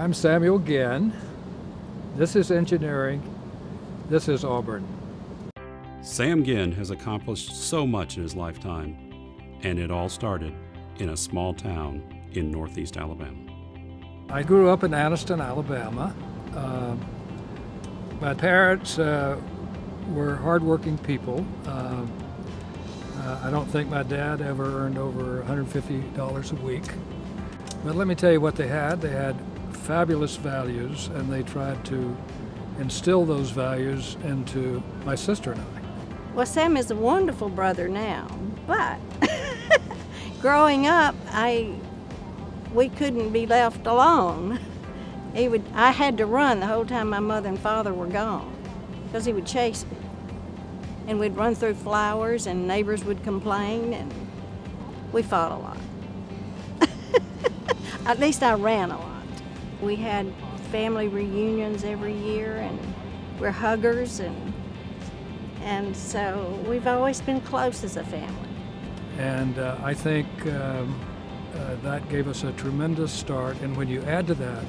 I'm Samuel Ginn. This is engineering. This is Auburn. Sam Ginn has accomplished so much in his lifetime, and it all started in a small town in northeast Alabama. I grew up in Anniston, Alabama. Uh, my parents uh, were hardworking people. Uh, uh I don't think my dad ever earned over $150 a week. But let me tell you what they had. They had fabulous values, and they tried to instill those values into my sister and I. Well, Sam is a wonderful brother now, but growing up, I we couldn't be left alone. He would I had to run the whole time my mother and father were gone because he would chase me. And we'd run through flowers and neighbors would complain and we fought a lot. At least I ran a lot. We had family reunions every year and we're huggers and and so we've always been close as a family. And uh, I think um, uh, that gave us a tremendous start. And when you add to that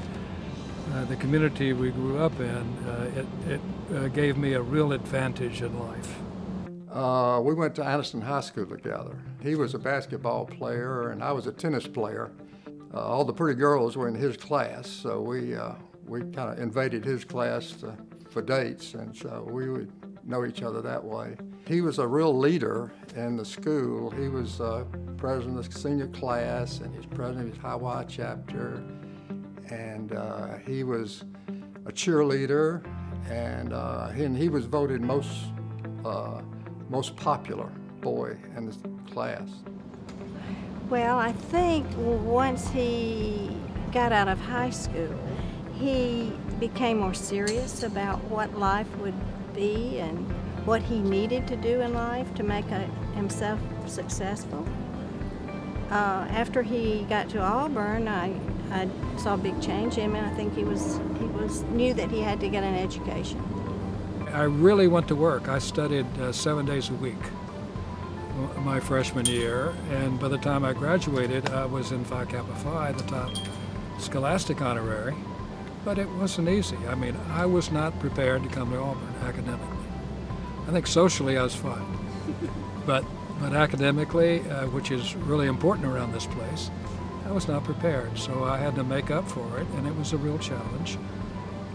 uh, the community we grew up in, uh, it, it uh, gave me a real advantage in life. Uh, we went to Anniston High School together. He was a basketball player, and I was a tennis player. All the pretty girls were in his class, so we we kind of invaded his class to, for dates, and so we would know each other that way. He was a real leader in the school. He was uh, president of the senior class, and he was president of his Y chapter, and uh, he was a cheerleader, and, uh, he, and he was voted most uh, most popular boy in the class. Well, I think once he got out of high school, he became more serious about what life would be and what he needed to do in life to make a, himself successful. Uh, after he got to Auburn, I, I saw a big change in him, and I think he was he was knew that he had to get an education. I really went to work. I studied uh, seven days a week my freshman year, and by the time I graduated, I was in Phi Kappa Phi, the top scholastic honorary. But it wasn't easy. I mean, I was not prepared to come to Auburn academically. I think socially I was fine. but, but academically, uh, which is really important around this place, I was not prepared. So I had to make up for it, and it was a real challenge.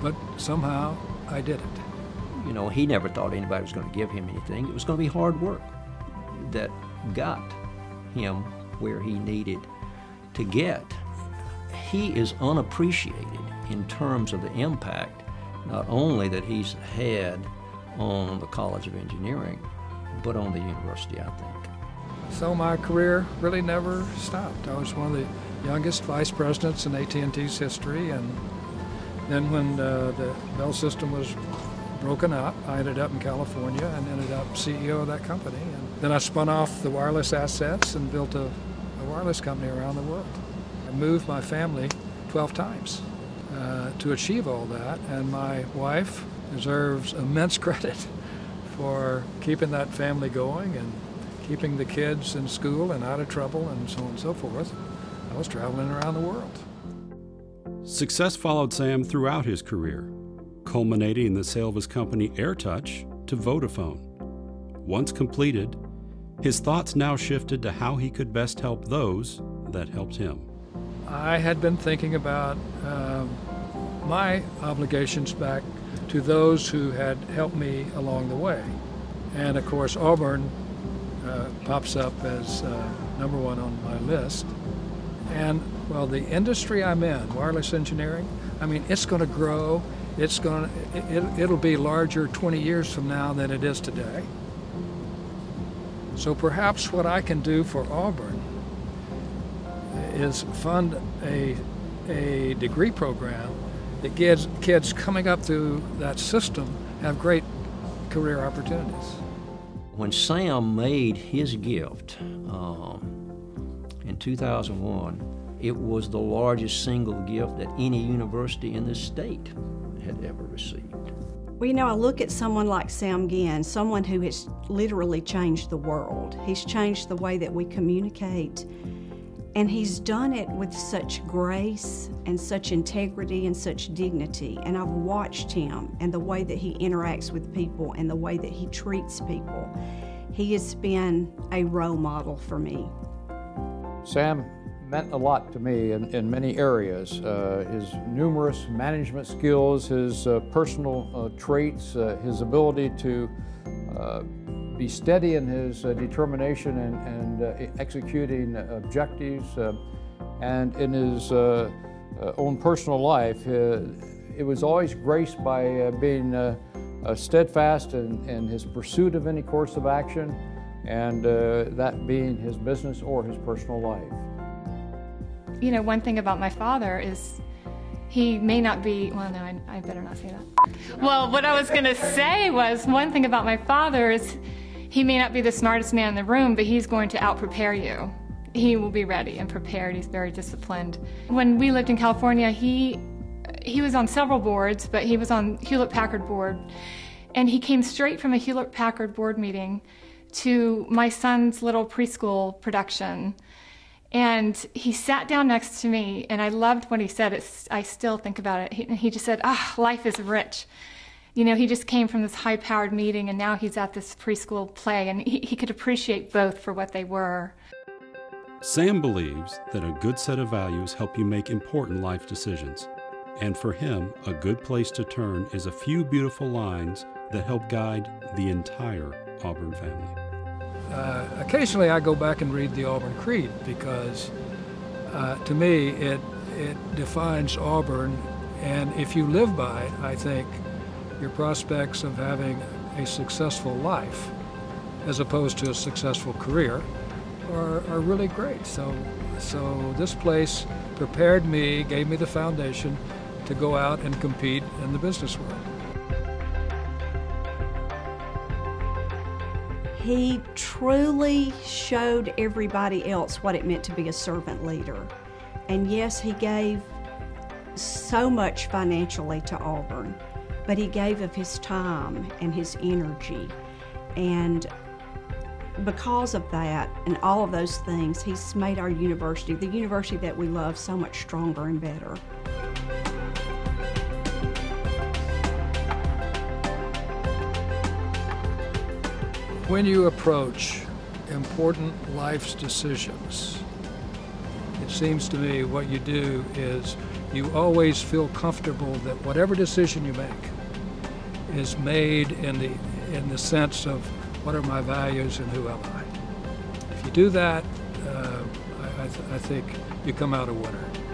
But somehow I did it. You know, he never thought anybody was going to give him anything. It was going to be hard work that got him where he needed to get. He is unappreciated in terms of the impact not only that he's had on the College of Engineering, but on the university, I think. So my career really never stopped. I was one of the youngest vice presidents in AT&T's history, and then when uh, the Bell system was broken up, I ended up in California and ended up CEO of that company. And then I spun off the wireless assets and built a, a wireless company around the world. I moved my family 12 times. Uh, to achieve all that. And my wife deserves immense credit for keeping that family going and keeping the kids in school and out of trouble and so on and so forth. I was traveling around the world. Success followed Sam throughout his career, culminating in the sale of his company AirTouch to Vodafone. Once completed, his thoughts now shifted to how he could best help those that helped him. I had been thinking about um, my obligations back to those who had helped me along the way. And of course, Auburn uh, pops up as uh, number one on my list. And well, the industry I'm in, wireless engineering, I mean, it's going to grow. It's going it, it'll be larger 20 years from now than it is today. So perhaps what I can do for Auburn is fund a, a degree program that kids, kids coming up through that system have great career opportunities. When Sam made his gift um, in 2001, it was the largest single gift that any university in this state had ever received. Well, you know, I look at someone like Sam Ginn, someone who has literally changed the world. He's changed the way that we communicate And he's done it with such grace and such integrity and such dignity. And I've watched him and the way that he interacts with people and the way that he treats people. He has been a role model for me. Sam meant a lot to me in, in many areas. Uh, his numerous management skills, his uh, personal uh, traits, uh, his ability to uh, be steady in his uh, determination and, and executing objectives, and in his own personal life, it was always graced by being steadfast in, in, his pursuit of any course of action, and that being his business or his personal life you know, one thing about my father is he may not be, well, no, I, I better not say that. Well, what I was going to say was one thing about my father is he may not be the smartest man in the room, but he's going to out prepare you. He will be ready and prepared. He's very disciplined. When we lived in California, he he was on several boards, but he was on Hewlett Packard board, and he came straight from a Hewlett Packard board meeting to my son's little preschool production and he sat down next to me, and I loved what he said. It's, I still think about it. He, he just said, Ah, oh, life is rich. You know, he just came from this high powered meeting, and now he's at this preschool play, and he, he could appreciate both for what they were. Sam believes that a good set of values help you make important life decisions. And for him, a good place to turn is a few beautiful lines that help guide the entire Auburn family. Uh, occasionally I go back and read the Auburn Creed because uh, to me it, it defines Auburn and if you live by it, I think your prospects of having a successful life as opposed to a successful career are, are really great. So, so this place prepared me, gave me the foundation to go out and compete in the business world. He truly showed everybody else what it meant to be a servant leader. And yes, he gave so much financially to Auburn, but he gave of his time and his energy. And because of that and all of those things, he's made our university, the university that we love, so much stronger and better. When you approach important life's decisions, it seems to me what you do is you always feel comfortable that whatever decision you make is made in the in the sense of what are my values and who am I. If you do that, uh, I, I, th I think you come out a winner.